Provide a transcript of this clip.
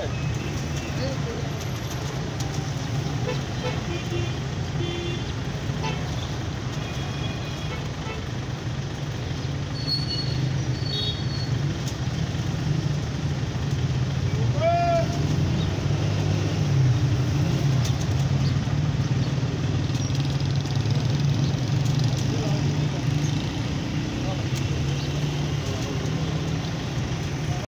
है